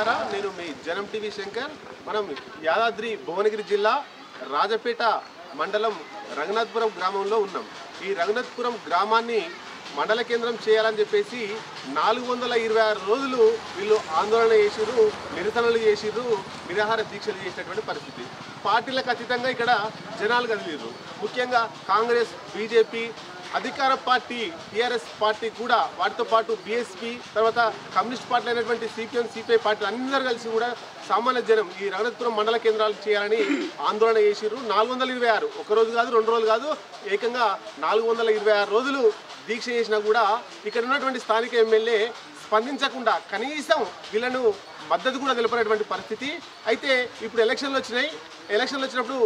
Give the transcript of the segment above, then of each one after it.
మిత్రులారా నేను మీ జనం టీవీ శంకర్. మనం యాదాద్రి భువనగిరి జిల్లా రాజపేట మండలం రంగనాథపురం గ్రామంలో ఉన్నాం. ఈ రంగనాథ్పురం గ్రామాన్ని మండల కేంద్రం చేయాలని చెప్పేసి నాలుగు వందల ఇరవై ఆరు రోజులు వీళ్ళు ఆందోళన చేసిర్రు నిరసనలు చేసిర్రు నిరాహార దీక్షలు చేసినటువంటి పరిస్థితి. పార్టీలకు అతీతంగా ఇక్కడ జనాలు కదిలిర్రు. ముఖ్యంగా కాంగ్రెస్ బీజేపీ అధికార పార్టీ టీఆర్ఎస్ పార్టీ కూడా వాటితో పాటు బీఎస్పీ తర్వాత కమ్యూనిస్ట్ పార్టీ అయినటువంటి సిపిఎం సిపిఐ పార్టీలు అందరూ కలిసి కూడా సామాన్య జనం ఈ రఘునాథపురం మండల కేంద్రాలు చేయాలని ఆందోళన చేసిర్రు. నాలుగు వందల ఇరవై ఆరు. ఒక రోజు కాదు రెండు రోజులు కాదు ఏకంగా నాలుగు వందల ఇరవై ఆరు రోజులు దీక్ష చేసినా కూడా ఇక్కడ ఉన్నటువంటి స్థానిక ఎమ్మెల్యే స్పందించకుండా కనీసం వీళ్ళను మద్దతు కూడా తెలిపినటువంటి పరిస్థితి. అయితే ఇప్పుడు ఎలక్షన్లు వచ్చినాయి. ఎలక్షన్లు వచ్చినప్పుడు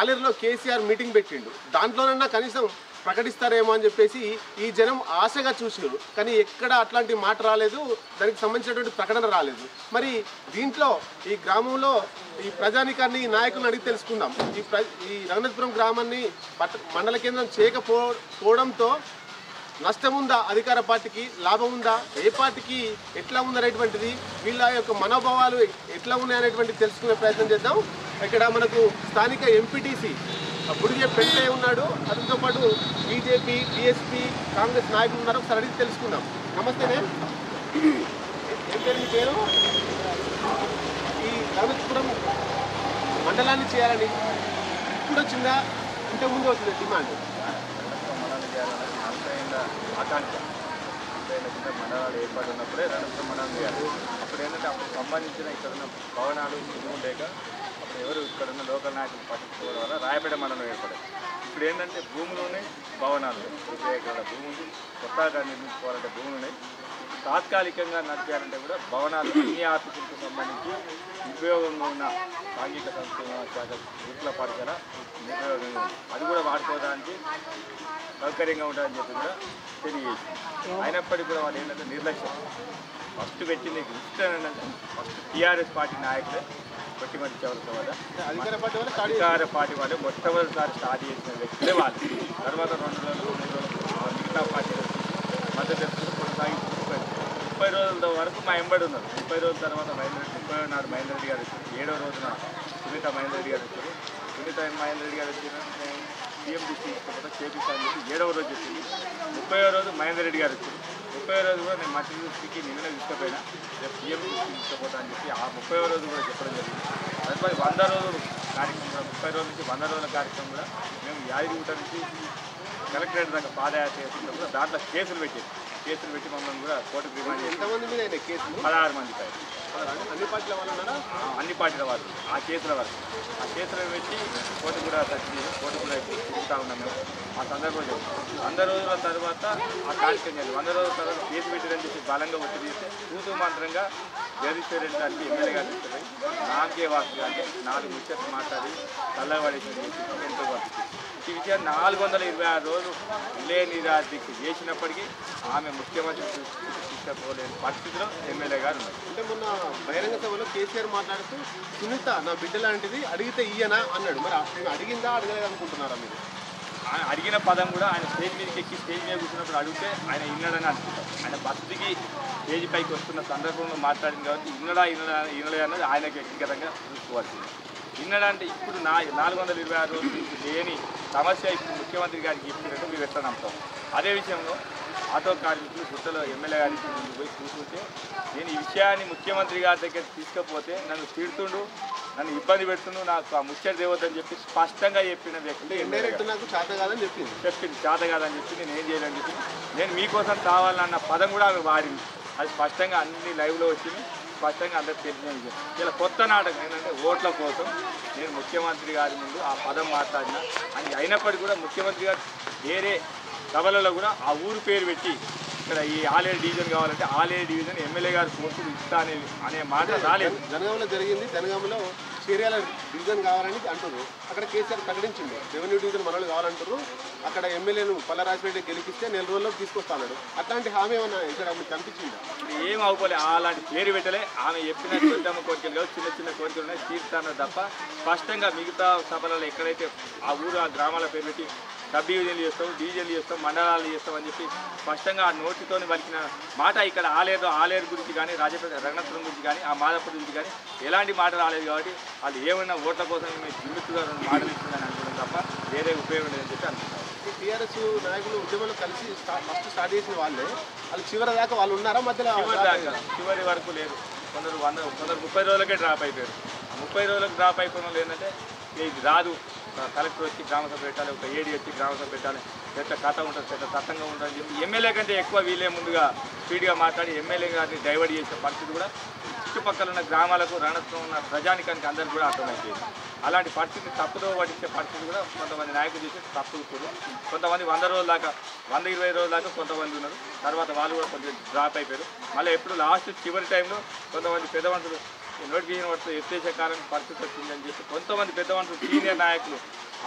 ఆలేరులో కేసీఆర్ మీటింగ్ పెట్టిండు. దాంట్లోనన్నా కనీసం ప్రకటిస్తారేమో అని చెప్పేసి ఈ జనం ఆశగా చూసారు కానీ ఎక్కడ అట్లాంటి మాట రాలేదు. దానికి సంబంధించినటువంటి ప్రకటన రాలేదు. మరి దీంట్లో ఈ గ్రామంలో ఈ ప్రజానికాన్ని ఈ నాయకులను అడిగి తెలుసుకుందాం. ఈ ప్ర ఈ రఘునాథపురం గ్రామాన్ని పట్ట మండల కేంద్రం చేయకపోవడంతో నష్టం ఉందా అధికార పార్టీకి లాభం ఉందా ఏ పార్టీకి ఎట్లా ఉందనేటువంటిది వీళ్ళ యొక్క మనోభావాలు ఎట్లా ఉన్నాయనేటువంటి తెలుసుకునే ప్రయత్నం చేద్దాం. ఇక్కడ మనకు స్థానిక ఎంపీటీసీ బుడిగే పెంటయ్య ఉన్నాడు. అతనితో పాటు బీజేపీ బీఎస్పీ కాంగ్రెస్ నాయకులు ఉన్నారు. ఒకసారి అడిగి తెలుసుకుందాం. నమస్తేనే. ఏం పేరు మీ పేరు? ఈ రఘునాథపురం మండలాన్ని చేయాలని ఇప్పుడు వచ్చిందా? ఇంతకుముందు వచ్చింది డిమాండ్. మండలాలు చేయాలని ఆకాంక్ష నలభై మండలాలు ఏర్పాటు ఉన్నప్పుడే రణస్థం మండలం చేయాలి అప్పుడు ఏంటంటే అప్పుడు సంబంధించిన ఇక్కడ ఉన్న భవనాలు లేక ఎవరు ఇక్కడ ఉన్న లోకల్ నాయకులు పట్టించుకోవడం వల్ల రాయపేట మండలం ఏర్పడింది. ఇప్పుడు ఏంటంటే భూములోనే భవనాలు ఇరవై ఎకరాల భూములు కొత్తగా నిర్మించుకోవాలంటే భూములు ఉన్నాయి. తాత్కాలికంగా నడిపారంటే కూడా భవనాలు అన్ని ఆఫీసులకు సంబంధించి ఉపయోగంగా ఉన్న సాంఘిక సంక్షేమ శాఖ గుట్ల పరిసర ఉపయోగంగా ఉంది. అది కూడా వాడుకోవడానికి సౌకర్యంగా ఉంటుందని చెప్పి కూడా తెలియజేసింది. అయినప్పటికీ కూడా వాళ్ళు ఏంటంటే నిర్లక్ష్యం. ఫస్ట్ పెట్టింది ఇష్టం ఫస్ట్ టీఆర్ఎస్ పార్టీ నాయకులే కొట్టి మరి చివరి అధికార పార్టీ వాళ్ళు మొట్టమొదటిసారి స్టార్ట్ చేసిన వ్యక్తులే వాళ్ళు తర్వాత రెండు రోజులు మూడు రోజులు మిగతా పార్టీలు మద్దతు తెలుసుకుని ముప్పై రోజుల వరకు మా ఎంబడి ఉన్నారు ముప్పై రోజుల తర్వాత మహేంద్ర ముప్పై నాడు మహేంద్ర రెడ్డి గారు వచ్చారు ఏడో రోజున సునీత మహేంద్ర రెడ్డి గారు వచ్చారు సునీత మహేంద్ర రెడ్డి గారు వచ్చిన సీఎం తీసుకుంటే చేపిస్తానని చెప్పి ఏడవ రోజు వచ్చింది ముప్పై రోజు మహేందర్ రెడ్డి గారు వచ్చారు. ముప్పై రోజు కూడా నేను మంత్రి దృష్టికి నిన్ననే తీసుకుపోయినా. రేపు సీఎం దృష్టికి తీసుకుపోతా అని చెప్పి ఆ ముప్పై రోజు కూడా చెప్పడం జరిగింది. తదుపరి వంద రోజులు కార్యక్రమం ముప్పై రోజుల నుంచి వంద రోజుల కార్యక్రమం కూడా మేము యాదగిరిగుట్ట నుంచి కలెక్టరేట్ దాకా పాదయాత్ర చేస్తుంటే కూడా దాంట్లో కేసులు పెట్టేది కేసులు పెట్టి మమ్మల్ని కూడా కోర్టుకు రిమాండ్ ఎంతమంది మీద కేసులు? పదహారు మంది పైన. అన్ని పార్టీల వాళ్ళు అన్ని పార్టీల వాళ్ళు. ఆ కేసుల వరకు. ఆ కేసులు పెట్టి కోర్టు కూడా తగ్గి కోర్టు కూడా తిరుగుతూ ఉన్నాం మేము. ఆ సందర్భంలో. వంద రోజుల తర్వాత ఆ కార్యక్రమం వంద రోజుల తర్వాత కేసు పెట్టిరని చెప్పి బలంగా ఒత్తిడి చేస్తే తూతూ మాత్రంగా జగదీశ్వర్ రెడ్డి గారికి ఎమ్మెల్యే గారు నాకే వాసు అంటే నాలుగు ముచ్చట్లు మాట్లాడి చల్లబడేసి ఎంతో పంపించింది విషయాన్ని నాలుగు వందల ఇరవై ఆరు రోజులు విలే నిరాధిక చేసినప్పటికీ ఆమె ముఖ్యమంత్రి తీసుకుపోలేని పరిస్థితిలో ఎమ్మెల్యే గారు ఉన్నారు. అంటే మొన్న బహిరంగ సభలో కేసీఆర్ మాట్లాడుతూ సునీత నా బిడ్డ లాంటిది అడిగితే ఇయ్యనా? అన్నాడు. మరి ఆమె అడిగిందా అడగలేదు అనుకుంటున్నారా మీరు? ఆయన అడిగిన పదం కూడా ఆయన స్టేజ్ మీదకి ఎక్కి స్టేజ్ మీద కూర్చున్నప్పుడు అడిగితే ఆయన ఇన్నడని అనుకుంటాం ఆయన భక్తికి స్టేజ్ పైకి వస్తున్న సందర్భంలో మాట్లాడింది కాబట్టి ఇన్నడా ఇన్నడా ఇన్నడే అన్నది ఆయనకి వ్యక్తిగతంగా చూసుకోవాల్సింది ఇన్నడా అంటే ఇప్పుడు నా నాలుగు వందల ఇరవై ఆరు రోజుల లేని సమస్య ఇప్పుడు ముఖ్యమంత్రి గారికి చెప్పినట్టు మేము ఎట్లా నమ్ముతాం? అదే విషయంలో ఆటో కార్మికులు గుట్టలో ఎమ్మెల్యే గారికి ముందు పోయి కూర్చుంటే నేను ఈ విషయాన్ని ముఖ్యమంత్రి గారి దగ్గర తీసుకపోతే నన్ను తిడుతుండు నన్ను ఇబ్బంది పెడుతుండు నాకు ఆ ముచ్చట దేవద్దని చెప్పి స్పష్టంగా చెప్పిన వ్యక్తి గారు. చెప్పింది. చెప్పింది. చేత కాదని చెప్పి నేను ఏం చేయాలని చెప్పి నేను మీకోసం కావాలన్న పదం కూడా ఆమె వాడింది. అది స్పష్టంగా అన్ని లైవ్లో వచ్చింది. స్పష్టంగా అందరికి తెలిసిన విషయం ఇలా కొత్త నాటకం ఏంటంటే ఓట్ల కోసం నేను ముఖ్యమంత్రి గారి ముందు ఆ పదం మాట్లాడిన. అని అయినప్పటికీ కూడా ముఖ్యమంత్రి గారు వేరే సభలలో కూడా ఆ ఊరు పేరు పెట్టి ఇక్కడ ఈ ఆలేరు డివిజన్ కావాలంటే ఆలేరు డివిజన్ ఎమ్మెల్యే గారు కోర్టులు ఇస్తా అనే అనే మాట రాలేదు. జనగామలో జరిగింది. జనగామలో చేరియాల డివిజన్ కావాలని అంటున్నారు అక్కడ కేసీఆర్ ప్రకటించింది రెవెన్యూ డివిజన్ మనలు కావాలంటారు అక్కడ ఎమ్మెల్యేను పల్లరాజపేట గెలిపిస్తే నెల రోజుల్లో తీసుకొస్తాడు అట్లాంటి హామీ ఏమన్నా ఇక్కడ మీకు కనిపించిందా ఏం అవ్వలే అలాంటి పేరు పెట్టలే. ఆమె చెప్పిన పెద్దమ్మ కోరికలు కావు చిన్న చిన్న కోరికలు ఉన్నాయి. తీర్థాన తప్ప స్పష్టంగా మిగతా సభలలో ఎక్కడైతే ఆ ఊరు ఆ గ్రామాల పేరు పెట్టి సబ్ డివిజన్లు చేస్తాం డివిజన్లు చేస్తాం మండలాలు చేస్తాం అని చెప్పి స్పష్టంగా ఆ నోటితోని పలికిన మాట ఇక్కడ ఆలేరు ఆలేరు గురించి కానీ రాజపేట రంగనాథపురం గురించి కానీ ఆ మాదాపూర్ గురించి కానీ ఎలాంటి మాట రాలేదు కాబట్టి వాళ్ళు ఏమైనా ఓట్ల కోసం మేము జిమ్మిత్తుగా రెండు మాటలు ఇస్తుందని అనుకోవడం తప్ప వేరే ఉపయోగం లేదని చెప్పి అనుకుంటాం ఈ టీఆర్ఎస్ నాయకులు ఉద్యమంలో కలిసి స్టా- ఫస్ట్ స్టార్ట్ చేసిన వాళ్ళే. వాళ్ళు చివరి దాకా వాళ్ళు ఉన్నారా మధ్యలో? చివరి దాకా చివరి వరకు లేదు కొందరు వంద కొందరు ముప్పై రోజులకే డ్రాప్ అయిపోయారు. ముప్పై రోజులకు డ్రాప్ అయిపోయిన వాళ్ళు ఏంటంటే ఇది రాదు. కలెక్టర్ వచ్చి గ్రామ సభ పెట్టాలి ఒక ఏడీ వచ్చి గ్రామ సభ పెట్టాలి. పెద్ద కథ ఉంటుంది పెద్ద తతంగా ఉంటుంది? చెప్పి ఎమ్మెల్యే కంటే ఎక్కువ వీళ్ళే ముందుగా స్పీడ్గా మాట్లాడి ఎమ్మెల్యే గారిని డైవర్ట్ చేసే పరిస్థితి కూడా చుట్టుపక్కల ఉన్న గ్రామాలకు రణత్వం ఉన్న ప్రజానికానికి అందరికీ కూడా అర్థమైపోయింది అలాంటి పరిస్థితి తప్పుదో పట్టించే పరిస్థితి కూడా కొంతమంది నాయకులు చేసి తప్పులు కొంతమంది వంద రోజుల దాకా వంద ఇరవై రోజుల దాకా కొంతమంది ఉన్నారు. తర్వాత వాళ్ళు కూడా కొంచెం డ్రాప్ అయిపోయారు. మళ్ళీ ఎప్పుడు లాస్ట్ చివరి టైంలో కొంతమంది పెద్ద మనుషులు నోటిఫికేషన్ పడుతూ ఎత్తేసే కాలం పరిస్థితి వచ్చిందని చెప్పి కొంతమంది పెద్ద మనుషులు సీనియర్ నాయకులు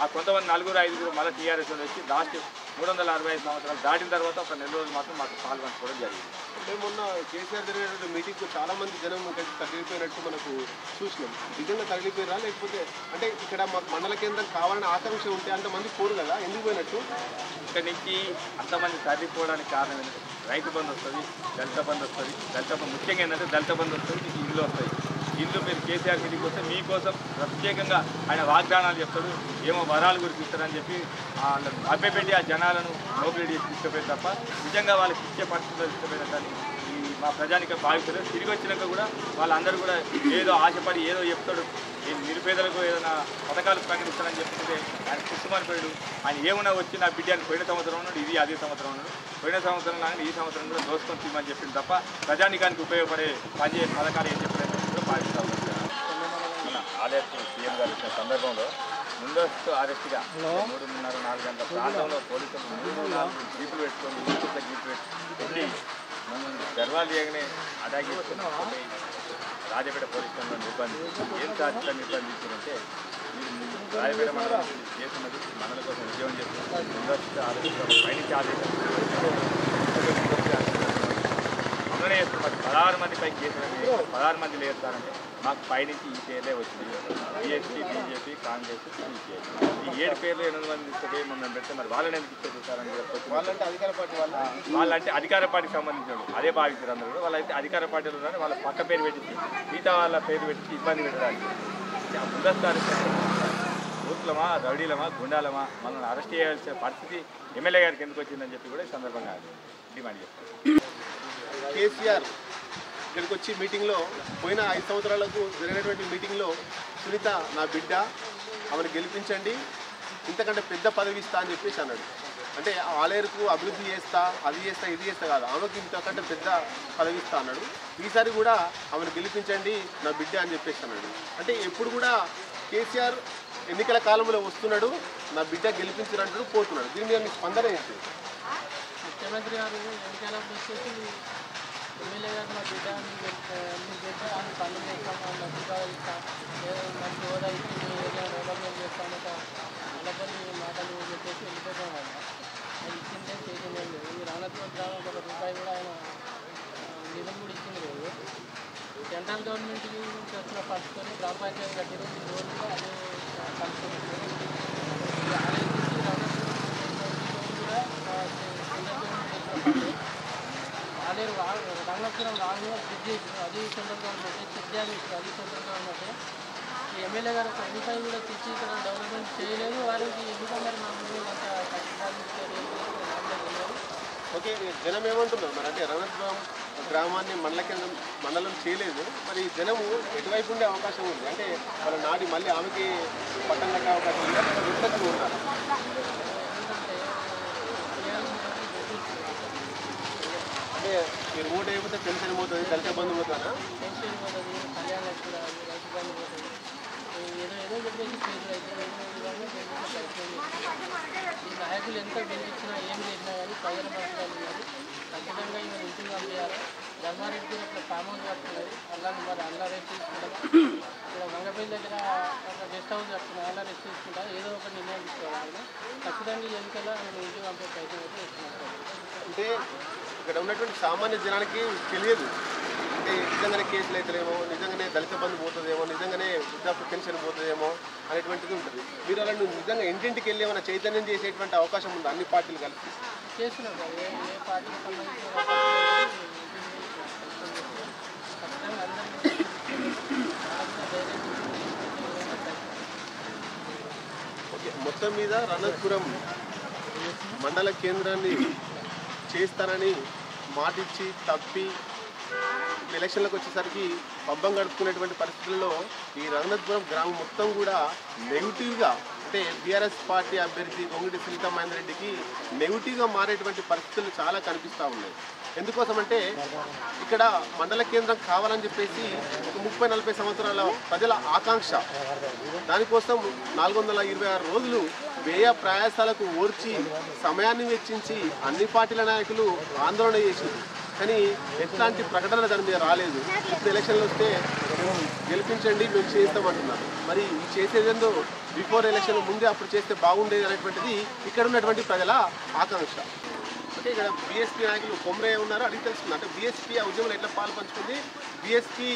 ఆ కొంతమంది నలుగురు ఐదుగురు మళ్ళీ టీఆర్ఎస్ వచ్చి లాస్ట్ మూడు వందల అరవై ఐదు సంవత్సరాలు దాటిన తర్వాత ఒక నెల రోజులు మాత్రం మాకు పాల్పంచుకోవడం జరిగింది. అంటే మొన్న కేసీఆర్ జరిగినటువంటి మీటింగ్కు చాలా మంది జనం తగిలిపోయినట్టు మనకు చూసినాం. నిజంగా తగిలిపోయారా లేకపోతే అంటే ఇక్కడ మాకు మండల కేంద్రం కావాలని ఆకాంక్ష ఉంటే అంతమంది పోరు కదా? ఎందుకు పోయినట్టు? ఇక్కడి నుంచి అంతమంది తరలిపోవడానికి కారణం ఏంటంటే రైతు బంధు వస్తుంది దళిత బంధు వస్తుంది. దళిత బంధు ముఖ్యంగా ఏంటంటే దళిత బంధు వస్తుంది ఇల్లు వస్తాయి. ఇల్లు మీరు కేసీఆర్ మీదకి వస్తే మీకోసం ప్రత్యేకంగా ఆయన వాగ్దానాలు చెప్తాడు. ఏమో వరాలు గురించి ఇస్తారని చెప్పి వాళ్ళని అబ్బెపెట్టి ఆ జనాలను నోబిలిటీ చేసి తీసుకుపోయి తప్ప నిజంగా వాళ్ళకి ఇచ్చే పరిస్థితుల్లో తీసుకుపోయినట్టు ఈ మా ప్రజానికి భావిస్తారు తిరిగి వచ్చినాక కూడా వాళ్ళందరూ కూడా ఏదో ఆశపడి ఏదో చెప్తాడు. ఈ నిరుపేదలకు ఏదైనా పథకాలు ప్రకటిస్తానని చెప్తుంటే ఆయన కుటుంబాన్ని ఆయన ఏమైనా వచ్చి నా బిడ్డని పోయిన సంవత్సరం ఉన్నాడు ఇది అదే సంవత్సరం ఉన్నాడు. పోయిన సంవత్సరం కానీ ఈ సంవత్సరం కూడా దోసుకొని తీమని చెప్పింది తప్ప ప్రజానికానికి ఉపయోగపడే పనిచేసే పథకాలు ఏం చెప్పారు కూడా సీఎం గారు ఇచ్చిన సందర్భంలో ముందస్తు అరెస్ట్గా మూడున్నర నాలుగు గంటల ప్రాంతంలో పోలీసులు మూడు నాలుగు జీపులు పెట్టుకొని ఊరుకుట్ల జీపులు పెట్టి మనం గర్వాలు చేయగానే అటాక్ రాజపేట పోలీస్ స్టేషన్లో నిర్బంధించి ఏం సాధించా నిర్బంధించారంటే మీరు రాజపేట మండలం చేస్తున్నది మండల కోసం ఉద్యోగం చేస్తున్నారు ముందస్తు ఆలోచించారు పైన ఆదేశం అందులోనే చేస్తున్నారు పదహారు మంది పైకి చేసినట్టు పదహారు మంది లేస్తారంటే మాకు పైనుంచి ఈ పేర్లే వచ్చింది. బీఎస్పీ బీజేపీ కాంగ్రెస్ సిపిఐ ఈ ఏడు పేర్లు ఎనిమిది మంది తీసుకుపోయి మమ్మల్ని పెడితే మరి వాళ్ళని ఎందుకు ఇచ్చేసారని చెప్పొచ్చు వాళ్ళంటే అధికార పార్టీ వాళ్ళు. వాళ్ళంటే అధికార పార్టీకి సంబంధించిన వాళ్ళు. అదే భావిస్తారు అందరూ కూడా. వాళ్ళైతే అధికార పార్టీలు ఉన్నారు వాళ్ళ పక్క పేరు పెట్టి మిగతా వాళ్ళ పేరు పెట్టి ఇబ్బంది పెట్టడానికి. ఆ ముందస్తు అరెస్ట్ బూత్లమా రౌడీలమా గుండాలమా మనల్ని అరెస్ట్ చేయాల్సిన పరిస్థితి ఎమ్మెల్యే గారికి ఎందుకు వచ్చిందని చెప్పి కూడా ఈ సందర్భంగా డిమాండ్ చేస్తాం. కేసీఆర్ ఇక్కడికి వచ్చి మీటింగ్లో పోయిన ఐదు సంవత్సరాలకు జరిగినటువంటి మీటింగ్లో సునీత నా బిడ్డ ఆమెను గెలిపించండి. ఇంతకంటే పెద్ద పదవి ఇస్తా అని చెప్పేసి అన్నాడు. అంటే ఆలేరుకు అభివృద్ధి చేస్తా అది చేస్తా ఇది చేస్తా కాదు. ఆమెకి ఇంతకంటే పెద్ద పదవి ఇస్తా అన్నాడు. ఈసారి కూడా ఆమెను గెలిపించండి నా బిడ్డ అని చెప్పేసి అన్నాడు. అంటే ఎప్పుడు కూడా కేసీఆర్ ఎన్నికల కాలంలో వస్తున్నాడు నా బిడ్డ గెలిపించినట్టు పోతున్నాడు. దీని మీద మీ స్పందన ఏంటి? ముఖ్యమంత్రి గారు ఎన్నికల వచ్చేసి ఎమ్మెల్యే మా బిడ్డ మీకు పెడితే ఆయన పనులు చేస్తాము మంచి బాగా ఇస్తాం మంచి హోదా ఇచ్చి ఏరియా డెవలప్మెంట్ చేస్తాను అలాగని మాటలు చెప్పేసి వెళ్ళిపోతాం ఆయన ఆయన ఇచ్చిందే చేసిందే లేదు ఈ గ్రామం ఒక రూపాయి కూడా ఆయన నిధులు కూడా ఇచ్చింది లేదు సెంట్రల్ నుంచి వచ్చిన గ్రామ పంచాయతీ కట్టిన ఈ రోడ్డు కూడా అదే కలుపుతుంది ఈ ఆలయం నుంచి రాణత్వ కూడా ఆ, సెంట్రల్ గవర్నమెంట్ వచ్చిన ఫండ్ ఆలేరు సంవత్సరం రాను బ్రిడ్జ్ చేసిన అది సెంట్రల్ గవర్నమెంట్ చెక్ డ్యామ్ ఇచ్చారు అది సెంట్రల్ గవర్నమెంట్ ఎమ్మెల్యే గారు ఒక రూపాయి కూడా తెచ్చి ఇక్కడ డెవలప్మెంట్ చేయలేదు. వారికి ఎందుకో మరి మా ముందు అంత ఓకే జనం ఏమంటున్నారు? మరి అంటే రణత్వం గ్రామాన్ని మండల కేంద్రం మండలం చేయలేదు. మరి ఈ జనము ఎటువైపు ఉండే అవకాశం ఉంది? అంటే వాళ్ళ నాడి మళ్ళీ ఆమెకి పట్టం కట్టే అవకాశం ఉంది? విస్తృతంగా ఉన్నారు ఎందుకంటే అంటే మీరు ఓటు అయిపోతే పెన్షన్ పోతుంది దళిత బంధు పోతానా పెన్షన్ పోతుంది కళ్యాణ రాదు రైతు బంధు పోతుంది. ఏదో ఏదో చెప్పేసి చేతులు అయితే ఈ నాయకులు ఎంత బెదిరించినా ఏం చేసినా కానీ ప్రజల ఉన్నారు ఖచ్చితంగా ఈమె ఇంటిని పంపించాలి. ధర్మారెడ్డి కూడా ఇక్కడ కామన్ కట్టుకున్నది అల్లాని మరి అల్లా రేపు తీసుకుంటాం ఇక్కడ మంగపల్లి దగ్గర ఒక గెస్ట్ హౌస్ కట్టుకున్నా అలా రెస్ట్ తీసుకుంటా ఏదో ఒక నిర్ణయం తీసుకోవాలి. ఖచ్చితంగా ఎన్నికల్లో నేను ఇంటికి పంపే ప్రయత్నం అయితే చేస్తున్నాను అంటే ఇక్కడ ఉన్నటువంటి సామాన్య జనానికి తెలియదు. అంటే నిజంగానే కేసులు అవుతాయేమో నిజంగానే దళిత బంధు పోతుందేమో నిజంగానే వృద్ధాప్య పెన్షన్ పోతుందేమో అనేటువంటిది ఉంటుంది. మీరు అలా నువ్వు నిజంగా ఇంటింటికి వెళ్ళి ఏమైనా చైతన్యం చేసేటువంటి అవకాశం ఉంది? అన్ని పార్టీలు కలిపి ఓకే మొత్తం మీద రణపురం మండల కేంద్రాన్ని చేస్తానని మాటిచ్చి తప్పి ఎలక్షన్లకు వచ్చేసరికి పబ్బం గడుపుకునేటువంటి పరిస్థితుల్లో ఈ రంగనాథపురం గ్రామం మొత్తం కూడా నెగిటివ్గా అంటే బీఆర్ఎస్ పార్టీ అభ్యర్థి గొంగిడి సునీత మహేందర్ రెడ్డికి నెగిటివ్గా మారేటువంటి పరిస్థితులు చాలా కనిపిస్తూ ఉన్నాయి. ఎందుకోసం అంటే ఇక్కడ మండల కేంద్రం కావాలని చెప్పేసి ఒక ముప్పై నలభై సంవత్సరాల ప్రజల ఆకాంక్ష. దానికోసం నాలుగు వందల ఇరవై ఆరు రోజులు వ్యయ ప్రయాసాలకు ఓర్చి సమయాన్ని వెచ్చించి అన్ని పార్టీల నాయకులు ఆందోళన చేసింది కానీ ఎట్లాంటి ప్రకటన దాని మీద రాలేదు. ఇప్పుడు ఎలక్షన్లు వస్తే గెలిపించండి మేము చేస్తామంటున్నారు. మరి ఈ చేసేదేందో బిఫోర్ ఎలక్షన్ ముందే అప్పుడు చేస్తే బాగుండేది అనేటువంటిది ఇక్కడ ఉన్నటువంటి ప్రజల ఆకాంక్ష. అంటే ఇక్కడ బీఎస్పీ నాయకులు కొమరయ్య ఉన్నారు అడిగి తెలుసుకున్నారు అంటే బీఎస్పీ ఆ ఉద్యమంలో ఎట్లా పాల్పంచుకుంది? బీఎస్పీ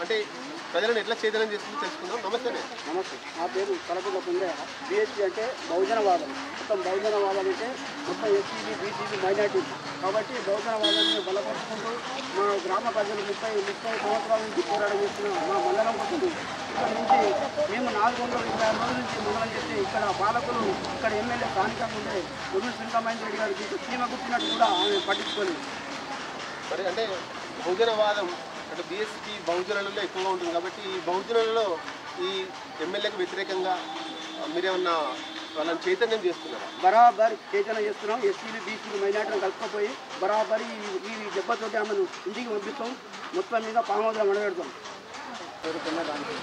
అంటే ప్రజలను ఎట్లా చైతన్యం చేస్తుంది తెలుసుకుందాం. నమస్తేనే నమస్తే. నా పేరు కలపల పుండయ్య బీఎస్పీ అంటే బహుజనవాదం. మొత్తం బహుజనవాదం అంటే మొత్తం ఎస్సీబీ బీసీబీ మైనార్టీ. కాబట్టి బహుజనవాదాన్ని బలపరుచుకుంటూ మా గ్రామ ప్రజలు ముప్పై ముప్పై సంవత్సరాల నుంచి పోరాటం చేస్తున్న మా మండలం కోసం ఇక్కడ నుంచి మేము నాలుగు వందల ఇరవై ఆరు రోజుల నుంచి మండలం చేస్తే ఇక్కడ పాలకులు ఇక్కడ ఎమ్మెల్యే స్థానికంగా ఉండే ఉరుడు శ్రీకామహేంద్ర రెడ్డి గారికి చీమ గుర్తినట్టు కూడా ఆమె పట్టించుకోలేదు. మరి అంటే బహుజనవాదం అంటే బీఎస్పీ బహుజనులలో ఎక్కువగా ఉంటుంది కాబట్టి ఈ బహుజనులలో ఈ ఎమ్మెల్యేకు వ్యతిరేకంగా మీరేమన్నా వాళ్ళని చైతన్యం చేస్తున్నారా? బరాబర్ చేతన చేస్తున్నాం. ఎస్సీలు బీసీలు మైనార్టీలు కలుపుకపోయి బరాబర్ ఈ ఈ దెబ్బతోటి ఆమెను ఇంటికి పంపిస్తాం. మొత్తం మీద పామోదరం అడగడతాం కోరుకున్న దానికి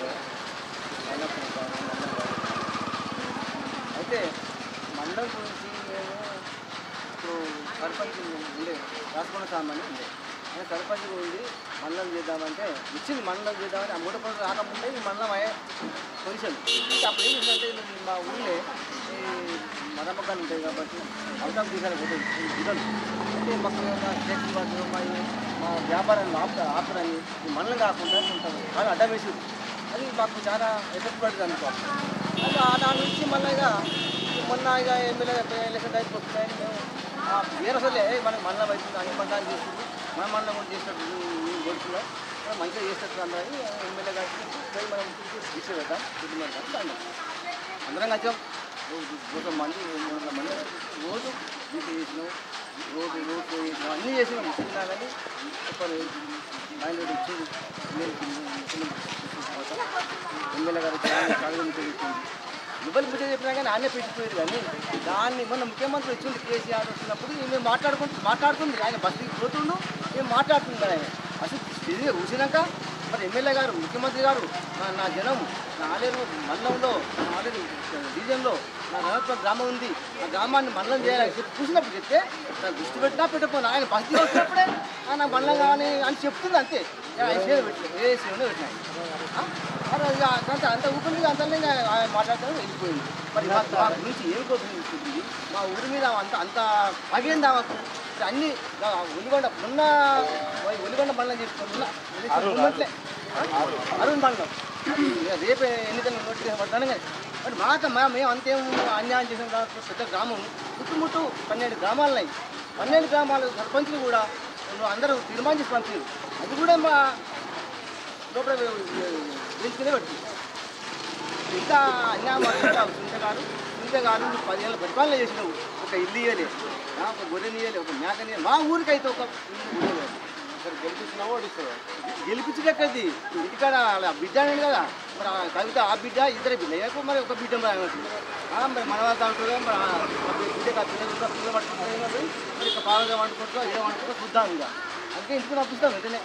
అయితే మండలం గురించి మేము ఇప్పుడు సర్పంచ్ ఉండే రాసుకున్న సామాన్య ఉండే. నేను సర్పంచ్ ఉంది మండలం చేద్దామంటే ఇచ్చింది మండలం చేద్దామని ఆ మూడు పనులు రాకముందే ఈ మండలం అయ్యే పొజిషన్. అప్పుడు ఏం చేసిందంటే మా ఊళ్ళో ఈ మదమ్మకాలు ఉంటాయి కాబట్టి అవుతాం తీసాలి పోతుంది ఇదలు అంటే మాకు చేతి వాళ్ళు మా మా వ్యాపారాన్ని ఆపుతారు ఆపుతారని ఈ మండలం కాకుండా ఉంటారు బాగా అడ్డం వేసి అది మాకు చాలా ఎఫెక్ట్ పడుతుంది అనుకో. అది ఆ దాని నుంచి మళ్ళీ మొన్న ఇక ఎమ్మెల్యే ఎలక్షన్ టైప్ మేము వేరే అసలే మనకి మండలం అవుతుంది అన్ని మండలాలు చేస్తుంది మన మండలం కూడా చేసినట్టు కొడుతున్నాం మనం మంచిగా చేసినట్టు అందరని ఎమ్మెల్యే గారికి పోయి మనం దీక్ష పెడతాం ఇది దాన్ని అందరం కలిసాం. ఒక మంది మూడు వందల మంది రోజు దీక్ష చేసినాం. రోడ్డు రోడ్డు చేసినాం. అన్నీ చేసినాం. చిన్నా కానీ ఒక మైండ్ వచ్చి ఎమ్మెల్యే గారు కాగితం చెప్పింది ఎవరు పూజ చెప్పినా కానీ ఆయనే పెట్టిపోయారు కానీ దాన్ని మొన్న ముఖ్యమంత్రి వచ్చింది కేసీఆర్ వచ్చినప్పుడు మేము మాట్లాడుకుంటూ మాట్లాడుతుంది ఆయన బస్సు పోతుండు. మేము మాట్లాడుతుంది ఆయన అసలు ఇది చూసినాక మరి ఎమ్మెల్యే గారు ముఖ్యమంత్రి గారు నా జనం నా ఆలేరు మండలంలో నా ఆలేరు డివిజన్లో నా నగర గ్రామం ఉంది ఆ గ్రామాన్ని మండలం చేయాలని చెప్పి చూసినప్పుడు చెప్తే నాకు దృష్టి పెట్టినా పెట్టకపోయినా ఆయన బస్సు వచ్చినప్పుడే నా మండలం కావాలి అని చెప్తుంది అంతే. ఏ పెట్టినాయి ఇక అంత అంత ఊపింది అంతనే మాట్లాడతాను వెళ్ళిపోయింది. మరి మా గురించి ఏం కోరుకుంటుంది మా ఊరి మీద అంత అంత పగేంది మాకు అన్ని ఆ, ఒలిగొండ మొన్న ఒలిగొండ బండ్లం చేసుకుంటున్నా అరుణ్ ఇక రేపే ఎన్నికలు నోటిఫికేషన్ పడతాను కానీ మరి మాక మా మేము అంతేం అన్యాయం చేసిన పెద్ద గ్రామం చుట్టుముట్టు పన్నెండు గ్రామాలు ఉన్నాయి పన్నెండు గ్రామాల సర్పంచ్లు కూడా అందరూ తీర్మానం చేసి పంపారు అది కూడా మా లోపల పెంచుకునే పెట్టి ఇంకా అన్యాయం సుంటగాడు కాదు నువ్వు పదిహేను పరిపాలన చేసినావు. ఒక ఇల్లు ఇయ్యలే. ఒక గొర్రెని ఇయ్యలే ఒక మేకని మా ఊరికైతే ఒక ఇల్లు ఇయ్యలే. మరి ఇంటికాడ బిడ్డ అనేది కదా. మరి కవిత ఆ బిడ్డ ఇద్దరు బిడ్డ లేకపోతే మరి ఒక బిడ్డ మరి మరి మన వాళ్ళతో అంటారు మరి ఆ ఆ బిడ్డకి ఆ పిల్లలు పిల్లలు పట్టుకుంటారు మరి. ఇక పాలగా వండుకుంటా ఏం వండుకుంటా చూద్దాం ఇంకా. అందుకే ఇంటికి పంపిస్తాం వెంటనే.